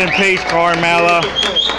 In peace, Carmella.